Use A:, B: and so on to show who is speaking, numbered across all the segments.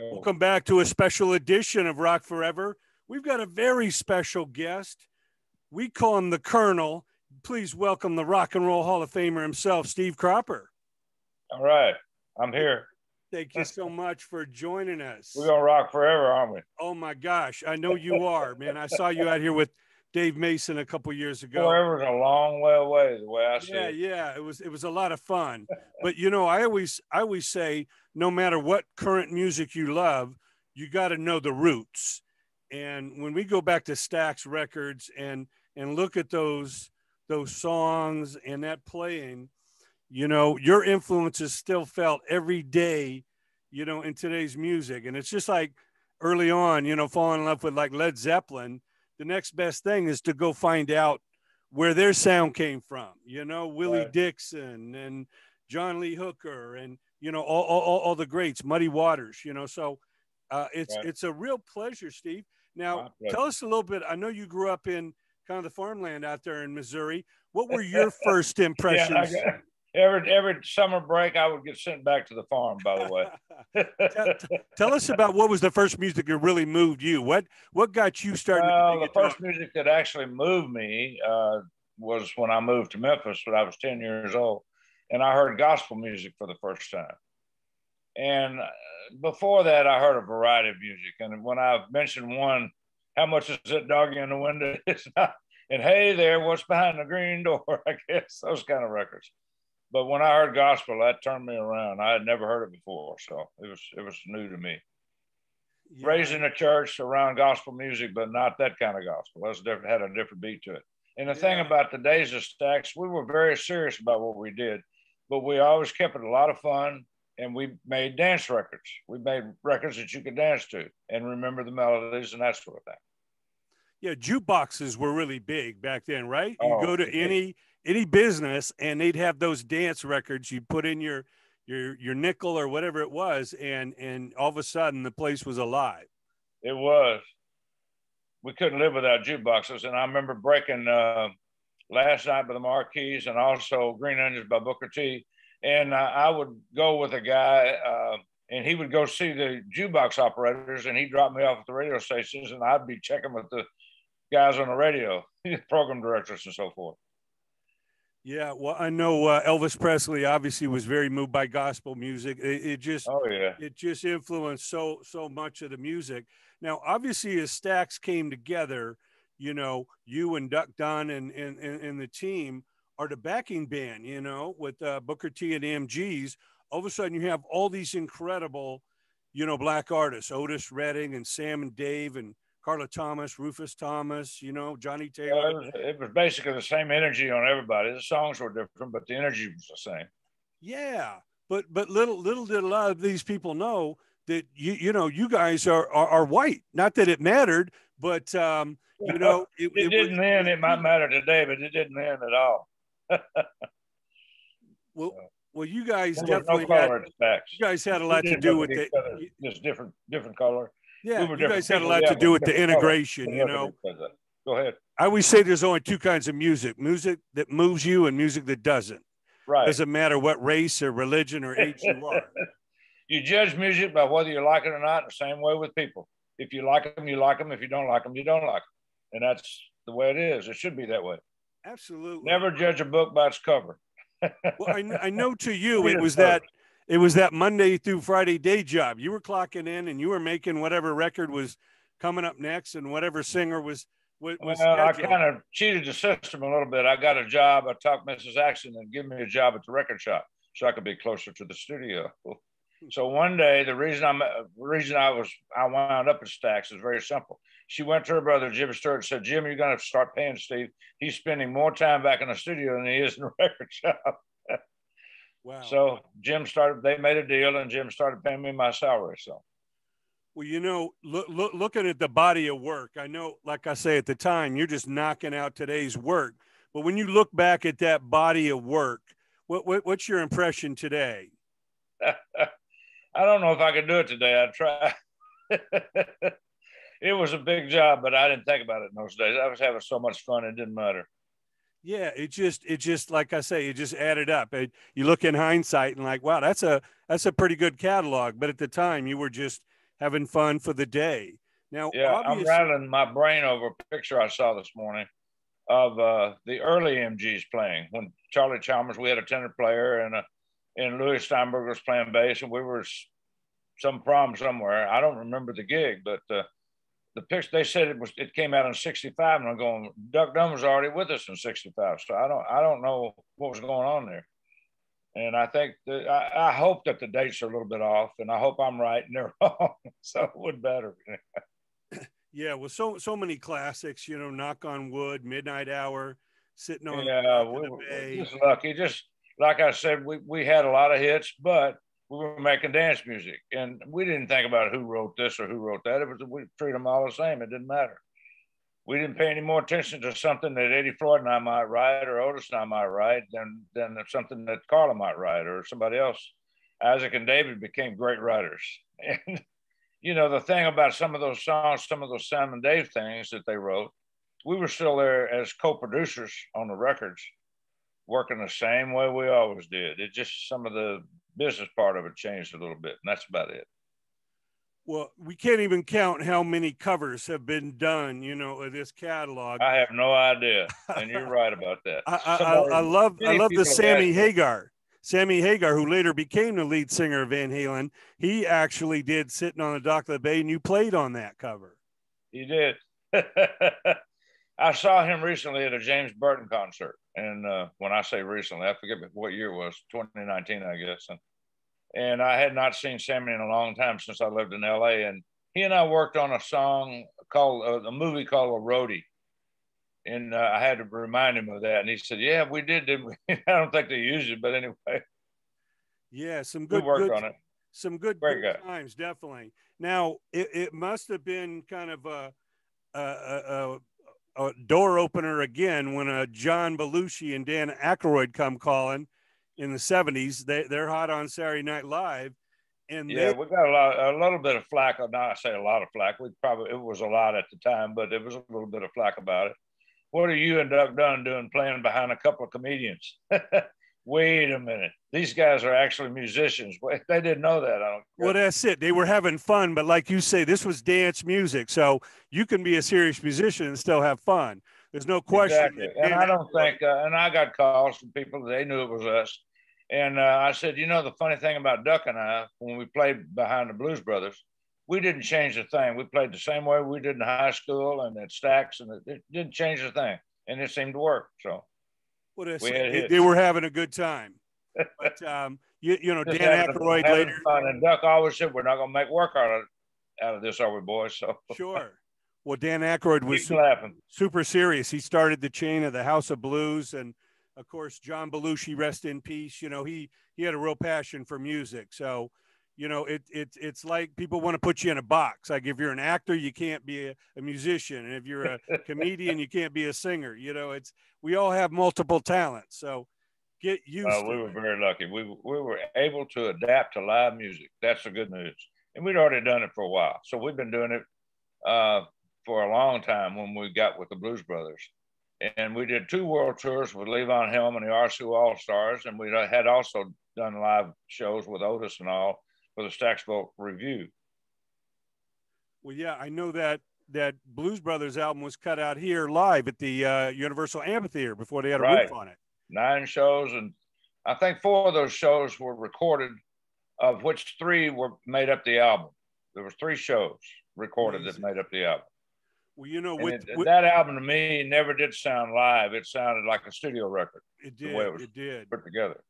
A: Welcome back to a special edition of Rock Forever. We've got a very special guest. We call him the Colonel. Please welcome the Rock and Roll Hall of Famer himself, Steve Cropper.
B: All right, I'm here.
A: Thank you so much for joining us.
B: We're gonna rock forever, aren't we?
A: Oh my gosh, I know you are, man. I saw you out here with Dave Mason a couple years ago.
B: Forever's a long way away, the way I see
A: Yeah,
B: it.
A: yeah, it was it was a lot of fun. But you know, I always I always say no matter what current music you love, you got to know the roots. And when we go back to Stax Records and and look at those those songs and that playing, you know, your influence is still felt every day, you know, in today's music. And it's just like early on, you know, falling in love with like Led Zeppelin. The next best thing is to go find out where their sound came from. You know, Willie
B: Right.
A: Dixon and John Lee Hooker and you know all, all, all- the greats, Muddy Waters. You know, so uh, it's
B: Right.
A: it's a real pleasure, Steve. Now, tell us a little bit. I know you grew up in kind of the farmland out there in Missouri. What were your first impressions?
B: Got, every every summer break, I would get sent back to the farm. By the way,
A: tell, tell us about what was the first music that really moved you. What what got you started?
B: well, the first music that actually moved me uh, was when I moved to Memphis when I was ten years old, and I heard gospel music for the first time. And uh, before that, I heard a variety of music. And when I mentioned one, how much is that doggy in the window? It's not. And hey there, what's behind the green door? I guess those kind of records. But when I heard gospel, that turned me around. I had never heard it before, so it was it was new to me.
A: Yeah.
B: Raised in a church around gospel music, but not that kind of gospel. That's different. Had a different beat to it. And the thing about the days of Stax, we were very serious about what we did, but we always kept it a lot of fun. And we made dance records. We made records that you could dance to and remember the melodies and that sort of thing.
A: yeah, jukeboxes were really big back then, right? You
B: Oh,
A: go to
B: yeah.
A: any any business and they'd have those dance records. You put in your your your nickel or whatever it was, and and all of a sudden the place was alive.
B: It was. We couldn't live without jukeboxes. And I remember breaking uh, Last Night by the Mar-Keys and also Green Onions by Booker T. And uh, I would go with a guy uh, and he would go see the jukebox operators and he'd drop me off at the radio stations and I'd be checking with the guys on the radio, program directors and so forth.
A: Yeah, well, I know uh, Elvis Presley obviously was very moved by gospel music. It, it just
B: Oh, yeah.
A: it just influenced so so much of the music. Now, obviously, as Stax came together, you know, you and Duck Dunn and and, and, and the team are the backing band. You know, with uh, Booker T and MGs. All of a sudden, you have all these incredible, you know, black artists: Otis Redding and Sam and Dave and Carla Thomas, Rufus Thomas. You know,
B: Johnnie
A: Taylor.
B: it, was, it was basically the same energy on everybody. The songs were different, but the energy was the same.
A: Yeah, but but little little did a lot of these people know that you you know you guys are are, are white. Not that it mattered, but um, you know it,
B: It,
A: it
B: didn't
A: was-
B: then. It might matter today, but it didn't then at all.
A: Well, well, you guys
B: was no
A: definitely had you guys had a lot to do with
B: at
A: the
B: each other, Just different, different color.
A: Yeah.
B: we
A: You guys had a lot
B: yeah,
A: to do with the integration. You know.
B: Go ahead.
A: I always say there's only two kinds of music: music that moves you and music that doesn't.
B: Right.
A: Doesn't matter what race or religion or age you are.
B: You judge music by whether you like it or not. The same way with people. If you like them, you like them. If you don't like them, you don't like them. And that's the way it is. It should be that way.
A: Absolutely.
B: Never judge a book by its cover.
A: Well, I, I know to you it
B: it
A: was that it was that Monday through Friday day job. You were clocking in and you were making whatever record was coming up next and whatever singer was was,
B: Well, I kind of cheated the system a little bit. I got a job. I talked Mrs. Axton and give me a job at the record shop so I could be closer to the studio. So one day, the reason I'm uh, reason I was I wound up at Stax is very simple. She went to her brother Jim Stewart and said, "Jim, you're going to start paying Steve. He's spending more time back in the studio than he is in the record shop."
A: Wow.
B: So Jim started. They made a deal, and Jim started paying me my salary. So
A: well, you know, look, look, looking at the body of work, I know, like I say at the time, you're just knocking out today's work. But when you look back at that body of work, what, what what's your impression today?
B: I don't know if I could do it today. I try. it was a big job, but I didn't think about it in those days. I was having so much fun; it didn't matter.
A: Yeah, it just it just like I say, it just added up. It, you look in hindsight and like, wow, that's a that's a pretty good catalog. But at the time, you were just having fun for the day. Now,
B: yeah, I'm rattling my brain over a picture I saw this morning of uh, the early MGs playing when Charlie Chalmers, we had a tenor player and a, and Louis Steinberg was playing bass and we were some prom somewhere. I don't remember the gig, but uh, the picture they said it was it came out in 65 and I'm going Duck Dunn was already with us in 65 so I don't I don't know what was going on there. And I think that I, I hope that the dates are a little bit off and I hope I'm right and they're wrong so it would better.
A: Yeah well so so many classics you know knock on wood midnight hour sitting on
B: yeah we, just lucky just like I said we, we had a lot of hits but we were making dance music and we didn't think about who wrote this or who wrote that. It was we treat them all the same. It didn't matter. We didn't pay any more attention to something that Eddie Floyd and I might write or Otis and I might write than than something that Carla might write or somebody else. Isaac and David became great writers. And you know, the thing about some of those songs, some of those Sam and Dave things that they wrote, we were still there as co-producers on the records, working the same way we always did. It just some of the business part of it changed a little bit, and that's about it.
A: Well, we can't even count how many covers have been done, you know, of this catalog.
B: I have no idea, and you're right about that.
A: I, I, I, love, I love the Sammy Hagar, Sammy Hagar, who later became the lead singer of Van Halen. He actually did "Sitting on the Dock of the Bay," and you played on that cover.
B: He did. I saw him recently at a James Burton concert, and uh, when I say recently, I forget what year it was, 2019, I guess. And, and I had not seen Sammy in a long time since I lived in LA. And he and I worked on a song called uh, a movie called A Roadie. And uh, I had to remind him of that. And he said, Yeah, we did, didn't we? I don't think they used it, but anyway.
A: Yeah, some good work
B: on it.
A: Some good, good times, definitely. Now, it, it must have been kind of a, a, a, a door opener again when uh, John Belushi and Dan Aykroyd come calling in the 70s. They, they're hot on Saturday Night Live. And
B: yeah,
A: they,
B: we got a lot, a little bit of flack. Not I say a lot of flack. We probably it was a lot at the time, but it was a little bit of flack about it. What are you and Duck Dunn doing playing behind a couple of comedians? wait a minute, these guys are actually musicians. They didn't know that. I don't.
A: Well, that's it. They were having fun, but like you say, this was dance music, so you can be a serious musician and still have fun. There's no question.
B: Exactly. And I don't think. Uh, and I got calls from people. They knew it was us. And uh, I said, you know, the funny thing about Duck and I, when we played behind the Blues Brothers, we didn't change a thing. We played the same way we did in high school and at Stax, and it, it didn't change a thing. And it seemed to work. So
A: what I say, they were having a good time. But um, you, you know, Dan Aykroyd later.
B: And Duck always said, "We're not going to make work out of out of this, are we, boys?" So
A: sure. Well, Dan Aykroyd was super, super, serious. He started the chain of the House of Blues, and of course, John Belushi, rest in peace. You know, he he had a real passion for music. So you know, it, it, it's like people want to put you in a box. Like if you're an actor, you can't be a, a musician. And if you're a comedian, you can't be a singer. You know, it's, we all have multiple talents. So get used uh,
B: We were very lucky. We, we were able to adapt to live music. That's the good news. And we'd already done it for a while. So we've been doing it uh, for a long time when we got with the Blues Brothers. And we did two world tours with Levon Helm and the RCO All Stars. And we had also done live shows with Otis and all for the Stax Revue.
A: Well, yeah, I know that that Blues Brothers album was cut out here live at the uh, Universal Amphitheater before they had a right. roof on it.
B: Nine shows, and I think four of those shows were recorded, of which three were made up the album. There was three shows recorded Amazing. that made up the album.
A: Well, you know, with,
B: it,
A: with,
B: that album to me never did sound live. It sounded like a studio record.
A: It did. it, it did.
B: Put together.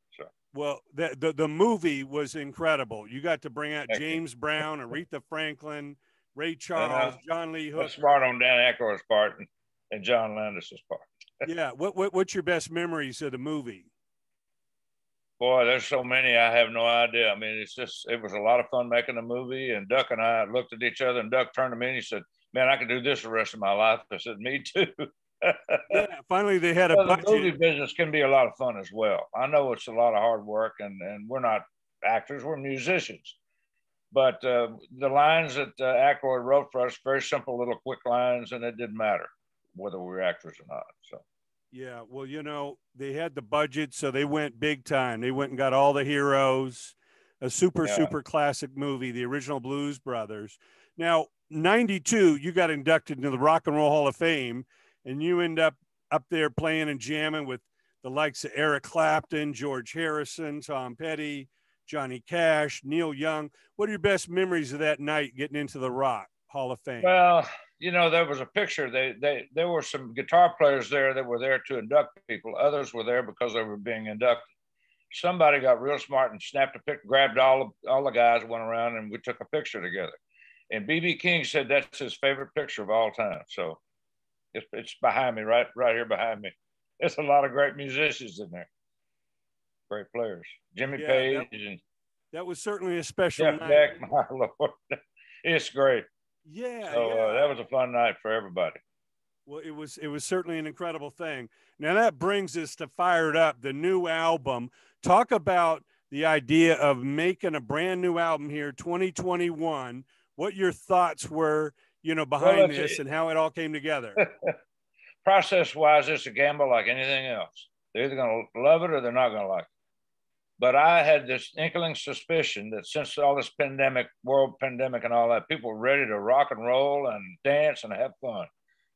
A: Well, the, the, the movie was incredible. You got to bring out Thank James you. Brown, Aretha Franklin, Ray Charles, uh, John Lee Hooker.
B: Smart on Dan Aykroyd's part and, and John Landis's part.
A: Yeah. What, what what's your best memories of the movie?
B: Boy, there's so many. I have no idea. I mean, it's just it was a lot of fun making the movie. And Duck and I looked at each other, and Duck turned to me and he said, "Man, I could do this the rest of my life." I said, "Me too."
A: yeah, finally they had a
B: well, the movie business can be a lot of fun as well. I know it's a lot of hard work, and and we're not actors, we're musicians. But uh, the lines that uh, Aykroyd wrote for us, very simple little quick lines, and it didn't matter whether we were actors or not. So.
A: Yeah, well, you know, they had the budget, so they went big time. They went and got all the heroes. a super yeah. super classic movie, the original Blues Brothers. Now, 92, you got inducted into the Rock and Roll Hall of Fame, and you end up up there playing and jamming with the likes of Eric Clapton, George Harrison, Tom Petty, Johnny Cash, Neil Young. What are your best memories of that night getting into the Rock Hall of Fame?
B: Well, you know, there was a picture. They, they, there were some guitar players there that were there to induct people. Others were there because they were being inducted. Somebody got real smart and snapped a pic, grabbed all all the guys, went around, and we took a picture together. And BB King said that's his favorite picture of all time. So it's, it's behind me, right, right here behind me. There's a lot of great musicians in there, great players. Jimmy yeah, Page
A: that,
B: and
A: that was certainly a special
B: Jeff
A: night.
B: Beck, my lord, it's great.
A: Yeah,
B: so
A: yeah.
B: Uh, that was a fun night for everybody.
A: Well, it was it was certainly an incredible thing. Now that brings us to Fire It Up, the new album. Talk about the idea of making a brand new album here, 2021. What your thoughts were, you know, behind well, this and how it all came together.
B: Process wise, it's a gamble like anything else. They're either going to love it or they're not going to like it. But I had this inkling suspicion that since all this pandemic, world pandemic, and all that, people were ready to rock and roll and dance and have fun.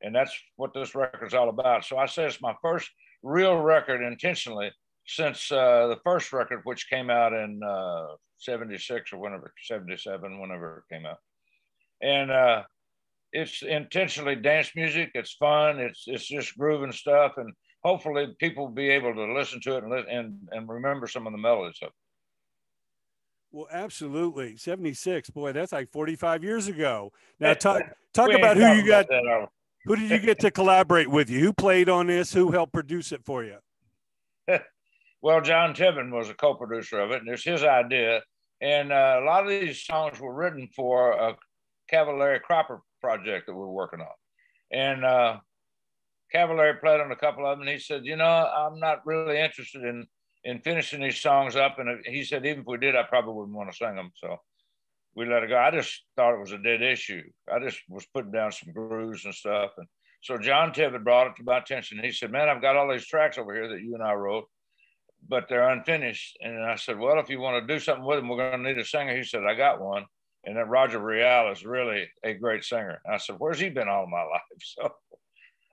B: And that's what this record's all about. So I say it's my first real record intentionally since uh, the first record, which came out in uh, 76 or whenever, 77, whenever it came out. And uh, it's intentionally dance music. It's fun. It's, it's just grooving stuff. And hopefully people will be able to listen to it and, and, and remember some of the melodies of it.
A: Well, absolutely. 76, boy, that's like 45 years ago. Now talk, talk about who you got. That, who did you get to collaborate with you? Who played on this? Who helped produce it for you?
B: well, John Tiven was a co-producer of it, and it's his idea. And uh, a lot of these songs were written for a Cavaliere Cropper project that we we're working on. And uh, Cavaliere played on a couple of them, and he said, "You know, I'm not really interested in in finishing these songs up." And he said, "Even if we did, I probably wouldn't want to sing them." So we let it go. I just thought it was a dead issue. I just was putting down some grooves and stuff, and so John Tiven brought it to my attention. He said, "Man, I've got all these tracks over here that you and I wrote, but they're unfinished." And I said, "Well, if you want to do something with them, we're going to need a singer." He said, "I got one." And that Roger Reale is really a great singer. And I said, "Where's he been all my life?" So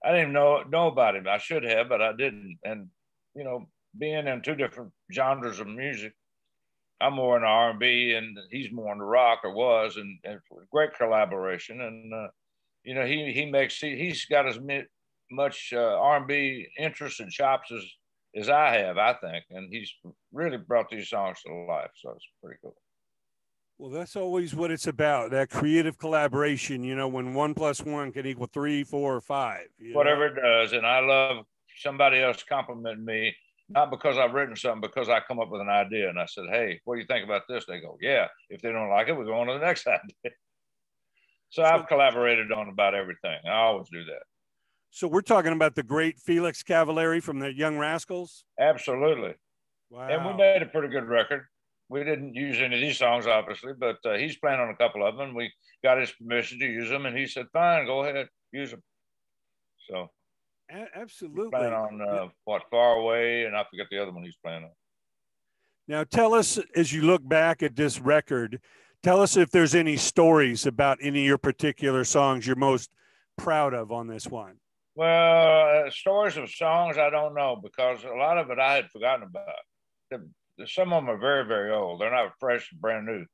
B: I didn't know know about him. I should have, but I didn't. And you know, being in two different genres of music, I'm more in R and B, and he's more in the rock, or was, and, and great collaboration. And uh, you know, he he makes he, he's got as much uh, R and B interest and chops as as I have, I think, and he's really brought these songs to life. So it's pretty cool.
A: Well, that's always what it's about that creative collaboration, you know, when one plus one can equal three, four, or five.
B: Whatever
A: know?
B: it does. And I love somebody else complimenting me, not because I've written something, because I come up with an idea and I said, Hey, what do you think about this? They go, Yeah. If they don't like it, we go on to the next idea. So, I've collaborated on about everything. I always do that.
A: So we're talking about the great Felix Cavaliere from the Young Rascals?
B: Absolutely. Wow. And we made a pretty good record we didn't use any of these songs, obviously, but uh, he's playing on a couple of them. We got his permission to use them, and he said, "Fine, go ahead, use them." So,
A: a- absolutely,
B: playing on uh, what Far Away, and I forget the other one he's playing on.
A: Now, tell us as you look back at this record, tell us if there's any stories about any of your particular songs you're most proud of on this one.
B: Well, uh, stories of songs I don't know because a lot of it I had forgotten about. The, some of them are very, very old. They're not fresh, brand new.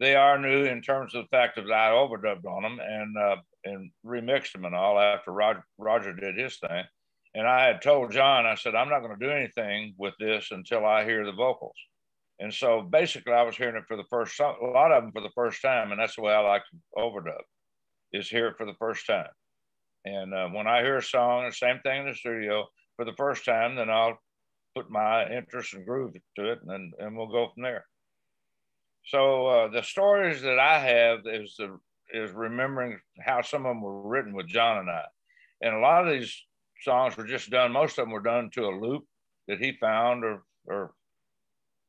B: They are new in terms of the fact that I overdubbed on them and uh, and remixed them and all after Roger, Roger did his thing. And I had told John, I said, I'm not going to do anything with this until I hear the vocals. And so basically, I was hearing it for the first, a lot of them for the first time, and that's the way I like to overdub, is hear it for the first time. And uh, when I hear a song, the same thing in the studio for the first time, then I'll put my interest and groove to it, and and we'll go from there. So uh, the stories that I have is the, is remembering how some of them were written with John and I, and a lot of these songs were just done. Most of them were done to a loop that he found or or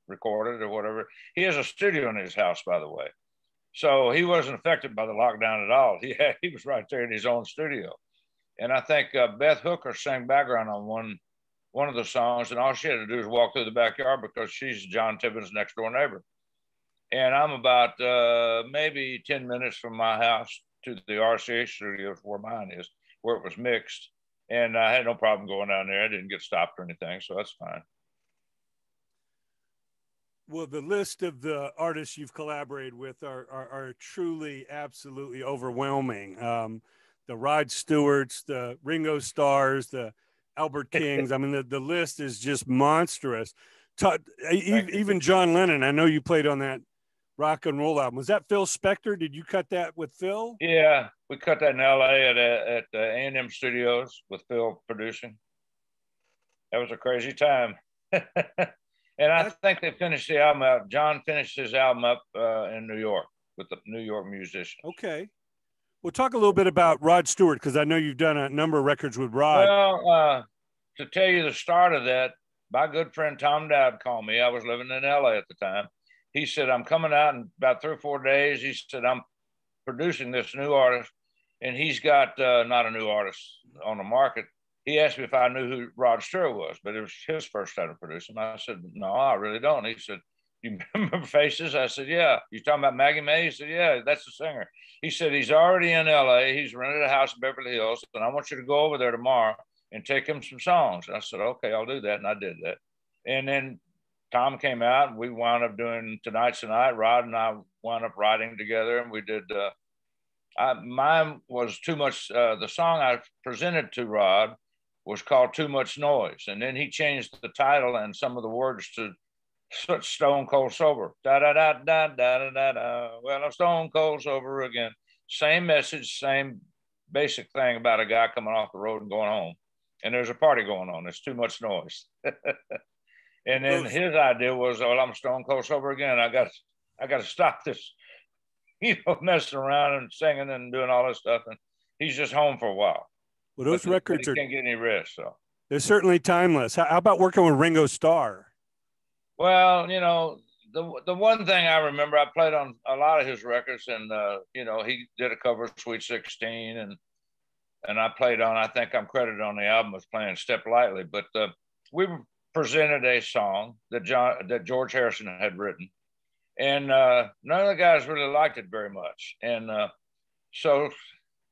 B: recorded or whatever. He has a studio in his house, by the way, so he wasn't affected by the lockdown at all. He had, he was right there in his own studio, and I think uh, Beth Hooker sang background on one one of the songs, and all she had to do was walk through the backyard because she's John Tiven's next door neighbor. and I'm about uh, maybe 10 minutes from my house to the RCA studios where mine is, where it was mixed. And I had no problem going down there. I didn't get stopped or anything, so that's fine.
A: Well, the list of the artists you've collaborated with are, are, are truly, absolutely overwhelming. Um, the Rod Stewarts, the Ringo Starrs, the Albert Kings. I mean, the, the list is just monstrous. even John Lennon, I know you played on that rock and roll album. Was that Phil Spector? Did you cut that with Phil?
B: Yeah, we cut that in L.A. at at the A&M Studios with Phil producing. That was a crazy time. and I think they finished the album out. John finished his album up uh, in New York with the New York musicians.
A: Okay. We'll talk a little bit about Rod Stewart because I know you've done a number of records with Rod.
B: Well, uh, to tell you the start of that, my good friend Tom Dowd called me. I was living in LA at the time he said, I'm coming out in about three or four days. He said, I'm producing this new artist, and he's got uh, not a new artist on the market. He asked me if I knew who Rod Stewart was, but it was his first time to produce him. I said, No, I really don't. He said, You remember Faces? I said, Yeah. You talking about Maggie May? He said, Yeah, that's the singer. He said, He's already in LA. He's rented a house in Beverly Hills, and I want you to go over there tomorrow and take him some songs. I said, Okay, I'll do that. And I did that. And then Tom came out and we wound up doing Tonight's the Night. Rod and I wound up writing together and we did, uh, I, mine was too much, uh, the song I presented to Rod was called Too Much Noise. And then he changed the title and some of the words to Stone Cold Sober. Da da da da da da da da. Well, I'm Stone Cold Sober again. Same message, same basic thing about a guy coming off the road and going home. And there's a party going on. There's too much noise. And then his idea was, well, I'm stone cold sober again. I got, I got to stop this, you know, messing around and singing and doing all this stuff. And he's just home for a while.
A: Well, those but records
B: he
A: are
B: can't get any rest. So
A: they're certainly timeless. How, how about working with Ringo Starr?
B: Well, you know, the the one thing I remember, I played on a lot of his records, and uh, you know, he did a cover of Sweet Sixteen, and and I played on. I think I'm credited on the album as playing Step Lightly, but uh, we presented a song that John that George Harrison had written, and uh, none of the guys really liked it very much. And uh, so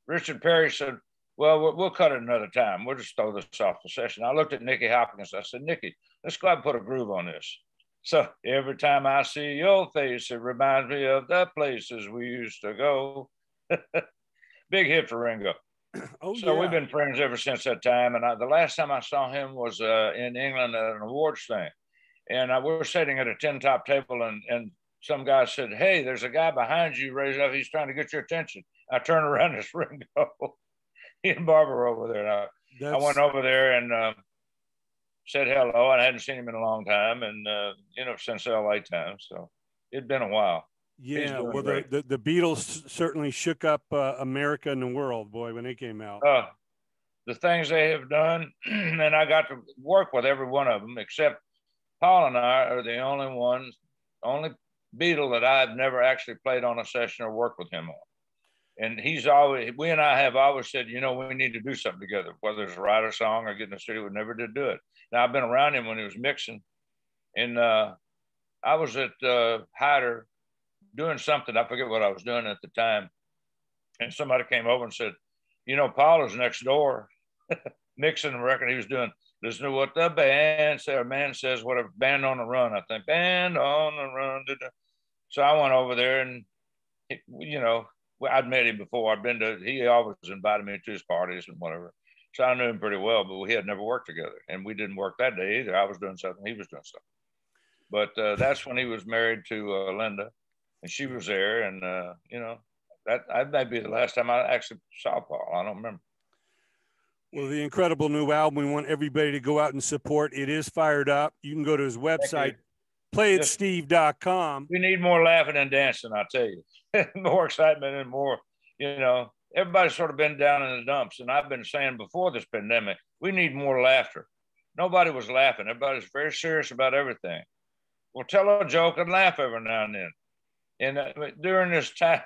B: Richard Perry said, "Well, we'll cut it another time. We'll just throw this off the session." I looked at Nicky Hopkins. I said, "Nicky, let's go ahead and put a groove on this." So every time I see your face, it reminds me of the places we used to go. Big hit for Ringo. Oh, so yeah. we've been friends ever since that time. And I, the last time I saw him was uh, in England at an awards thing. And I, we were sitting at a tin top table, and, and some guy said, Hey, there's a guy behind you raised up. He's trying to get your attention. I turned around, this Ringo. he and Barbara over there. I, I, went over there and uh, said hello. I hadn't seen him in a long time, and, uh, you know, since LA time. So it'd been a while.
A: Yeah, well, the, the, the, Beatles certainly shook up uh, America and the world, boy, when they came out.
B: Uh, the things they have done, and I got to work with every one of them, except Paul and I are the only ones, only Beatle that I've never actually played on a session or worked with him on. And he's always, we and I have always said, you know, we need to do something together, whether it's write a song or get in the studio. We never did do it. Now I've been around him when he was mixing, and uh, I was at uh, Heider doing something. I forget what I was doing at the time. And somebody came over and said, You know, Paul is next door mixing the record he was doing. Listen to what the band. A man says, What a band on the run. I think, Band on the run. So I went over there and, you know, I'd met him before. I'd been to, he always invited me to his parties and whatever. So I knew him pretty well, but we had never worked together. And we didn't work that day either. I was doing something, he was doing something. But uh, that's when he was married to uh, Linda and she was there, and uh, you know that that might be the last time I actually saw Paul. I don't remember.
A: Well, the incredible new album. We want everybody to go out and support. It is fired up. You can go to his website, playitsteve.com.
B: We need more laughing and dancing, I tell you. more excitement and more, you know, everybody's sort of been down in the dumps. And I've been saying before this pandemic, we need more laughter. Nobody was laughing. Everybody's very serious about everything. Well, tell a joke and laugh every now and then. And uh, during this time,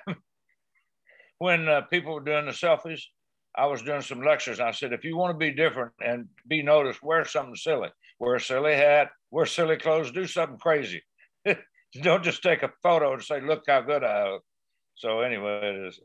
B: when uh, people were doing the selfies, I was doing some lectures. And I said, if you want to be different and be noticed, wear something silly. Wear a silly hat, wear silly clothes, do something crazy. don't just take a photo and say, look how good I look. So anyway, it is.